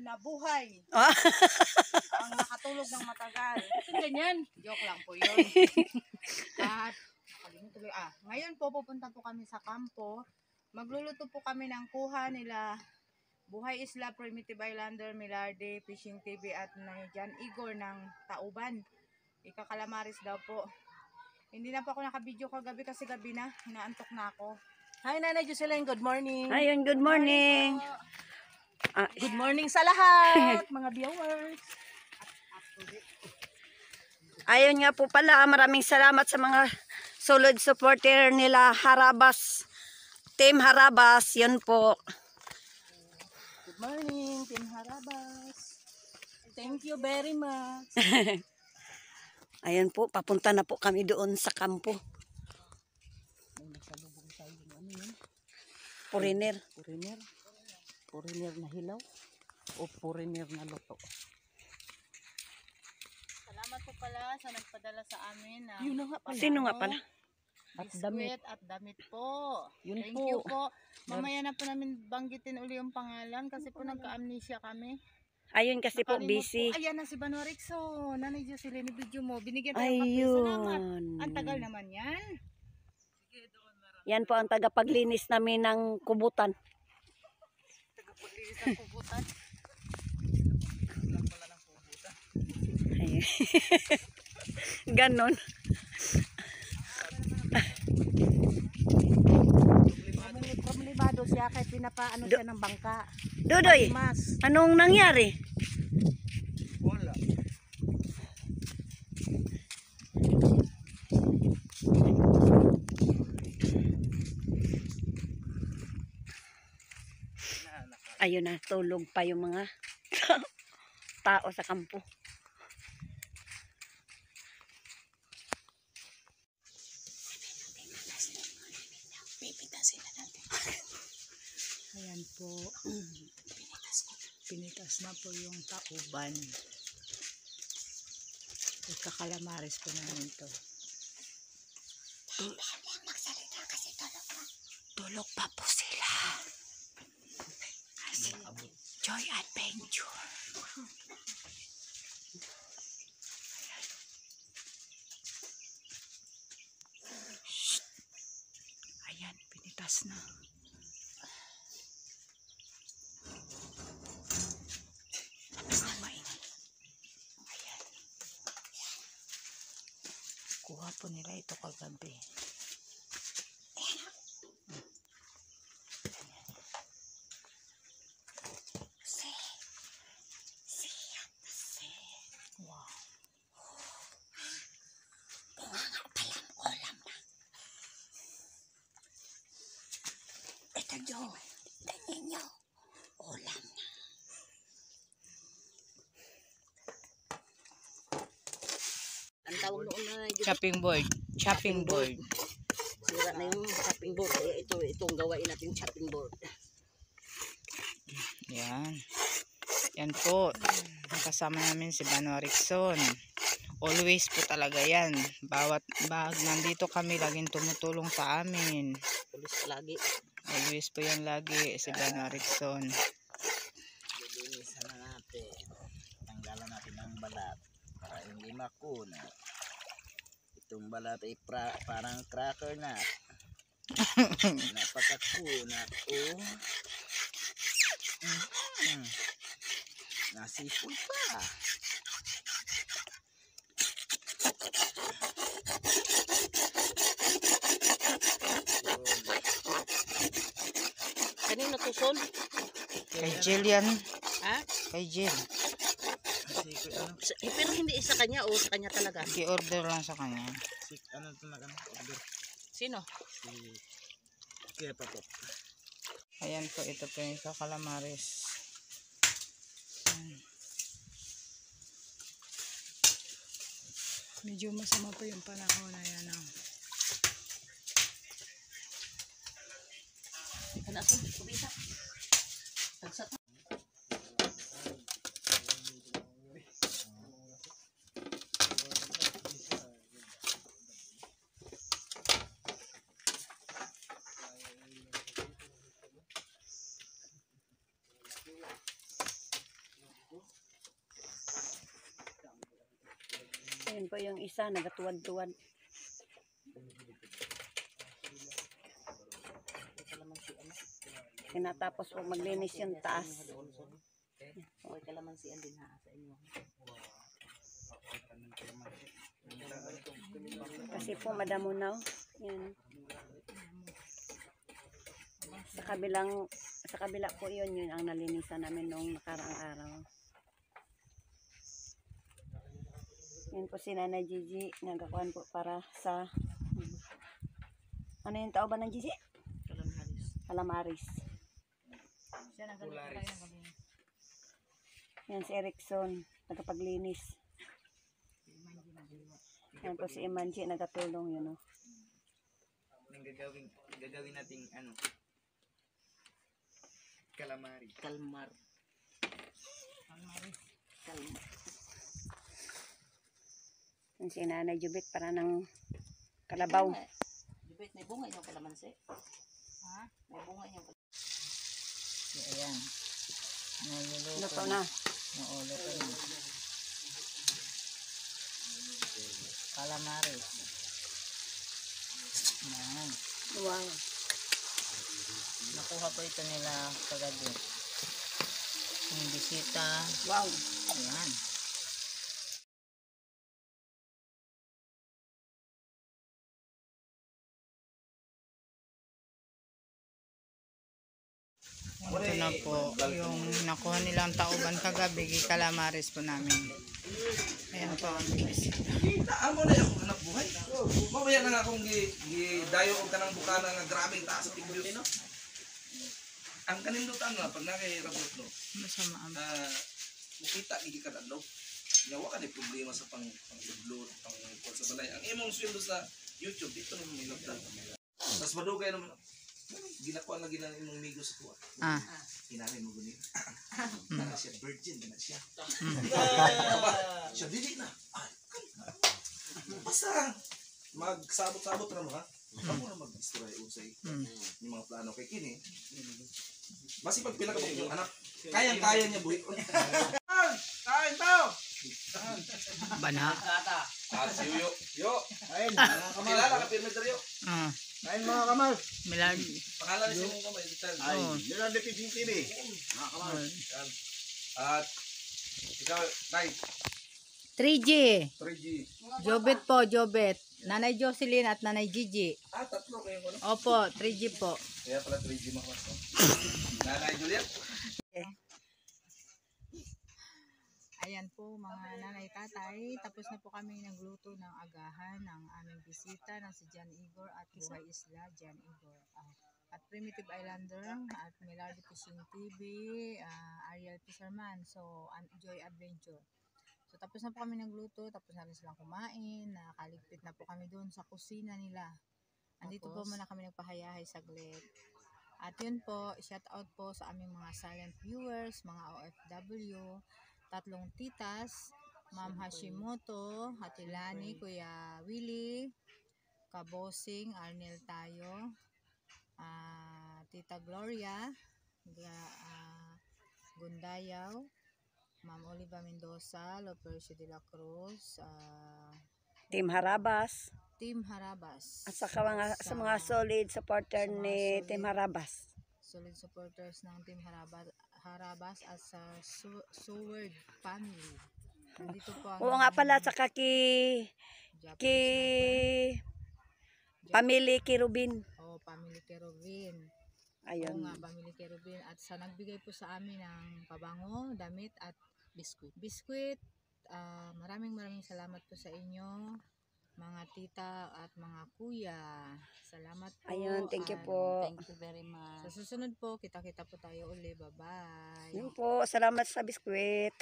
na buhay Ah, ang nakatulog ng matagal. Ito ganyan. Joke lang po yun. At, tuloy. Ah, ngayon po pupunta po kami sa kampo. Magluluto po kami ng kuha nila Buhay Isla, Primitive Islander, Milarde, Fishing TV at na Jan Igor ng Tauban. Ikakalamaris daw po. Hindi na po ako nakabideo kagabi kasi gabi na. Inaantok na ako. Hi, Nanay Jocelyn. Good morning. ayun, good morning. po. Ah, Good morning sa lahat, mga viewers. ayun nga po pala, maraming salamat sa mga solid supporter nila Harabas. Team Harabas, yun po. Good morning, Team Harabas. Thank you very much. Ayun po, papunta na po kami doon sa kampo. May nasalubong tayo ng ano yun? Foreigner. Puriner. Puriner na hilaw. O puriner na luto. Salamat po pala sa nagpadala sa amin. ng Yun na nga pala. Sino nga pala? At damit. At damit po. Yun Thank po. you po. Mamaya na po namin banggitin uli yung pangalan kasi po nagka-amnesia kami. Ayun kasi po, Nakalimot busy. Po. Ayan na si Bano Rixo. Nanay Jocelyn, video mo. Binigyan tayo ng kape. Salamat. Ayun. Ang tagal naman yan. Yan po ang tagapaglinis namin ng kubutan. Tagapaglinis ng kubutan. Ayun. Ganon. Problemado, siya kahit pinapaano siya ng bangka. Dudoy, anong nangyari? Ayun na, tulog pa yung mga tao sa kampo. Ayan po. Pinitas na po yung tauban. Kakalamaris po namin to. Tulog pa po Joy Adventure. Shh. Ayan, pinitas na. Ah, mainit. Ayan. Kuha po nila ito kagabi. Wow. Ito nyo. Tingnan nyo. Ulam na. Ang tawag noon na yun, Chopping board. Chopping board. sira na yung chopping board. Kaya ito, itong gawain natin chopping board. Yan. Yan po. Kasama namin si Bano Rickson. Always po talaga yan. Bawat bag nandito kami, laging tumutulong sa amin. Pulis lagi. Always po yan lagi si Bano Rickson. Linisan na natin. Tanggalan natin ang balat para hindi makunat. Itong balat ay pra- parang cracker na. Napakakunat. Oh. Mm. Nasipol pa. Kanino to, Sol? Kay Jill yan. Ha? Kay Jill. Ano, Sa- eh, pero hindi sa kanya o sa kanya talaga. Gi-order lang sa kanya. si, ano ito na ano, order Sino? si Kuya Patot. Ayan po, ito po yung sa calamares. Ayan. Medyo masama po yung panahon. Ayan oh. Ano ako? Kubisa. Tagsat. Ayun po yung isa, nagatuwad-tuwad. Tinatapos po maglinis yung taas. Okay, kalamansian din ha sa inyo. Kasi po madamunaw. Yan. Sa kabilang sa kabila po yun, yun ang nalinisan namin noong nakaraang araw. Yan po si Nanay Gigi, nagakuhan po para sa ano yung tao ba ng Gigi? Calamaris. Ng gabi. Yan si Erickson, nagapaglinis. Yan po si Imanji, nagatulong yun. Oh. Ang gagawin, gagawin nating ano, calamari. Kalmar. Kalmar. Yan si Nanay Jubit para ng kalabaw. Dibet, may bunga yung kalamansi. Ha? May bunga yung kalamansi. Ayan. Naluluto. Luto na. Oo, luto na. Calamares. Ayan. Wow. Nakuha po ito nila kagabi. Yung bisita. Wow. Ayan. Ito na po yung nakuha nilang tauban kagabi, calamares po namin. Ayan po ang Kita amo na yung anak buhay. Mamaya na nga akong gi, gi dayo og kanang bukana nga grabing taas tigyo no. Ang kanindutan nga pag nakahirapot no. masama ang Ah, mukita gigi ka dadlaw. Nga wa ka ni problema sa pang pang upload, pang pang sa balay. Ang imong sweldo sa YouTube dito naman may laptop. Mas madugay naman. Ginakuha lagi na imong migo sa tuwa. Ah. Inamin mo gunin. Kana siya virgin na siya. siya dili na. Ay, Basta magsabot-sabot ra mo ha. Amo na mag-destroy usay Mm. yung mga plano kay kini. Basi pag pila ka yung anak, kayang-kaya niya buhi. Kain tao. bana. Ah, si Yo. Yo. Kain. Kilala ka pirmi yo. Ah. Kain mga kamal. Milag. Pangalan ni Simong Kamay. Digital. Oh. Nila de TV. Mga kamal. At ikaw, Nay, 3G. 3G. Jobet po, Jobet. Nanay Jocelyn at Nanay Gigi. Ah, tatlo kayo ko? Opo, 3G po. Kaya pala 3G mga kamal. Nanay Juliet. Ayan po mga nanay tatay, tapos na po kami nagluto ng agahan ng aming bisita na si John Igor at Buhay Isla, John Igor. Ah, at Primitive Islander at Melardi Fishing TV, ah, Ariel Fisherman, so Joy Adventure. So tapos na po kami nagluto, tapos na rin silang kumain, nakaligpit na po kami doon sa kusina nila. Andito po Tapos? muna kami nagpahayahay saglit. At yun po, shout out po sa aming mga silent viewers, mga OFW, tatlong titas, Ma'am Hashimoto, Hatilani, Kuya Willie, Kabosing, Arnel Tayo, ah, Tita Gloria, ah, Gundayaw, Ma'am Oliva Mendoza, Lopercio de la Cruz, ah, Team Harabas. Team Harabas. At saka mga, sa mga solid supporter sa mga ni solid. Team Harabas. solid supporters ng Team Harabas, Harabas at sa Su- Seward family. Nandito po ang Oo nga pala, saka ki sniper. Pamili Kirubin. Oh, family Kerubin. Oo Ayun. nga, family Kerubin. At sa nagbigay po sa amin ng pabango, damit at biskuit. Biskuit, ah, maraming maraming salamat po sa inyo, mga tita at mga kuya. Salamat po. Ayun, thank you po. Thank you very much. Sa susunod po, kita-kita po tayo uli. Bye-bye. Yun po, salamat sa biskwit.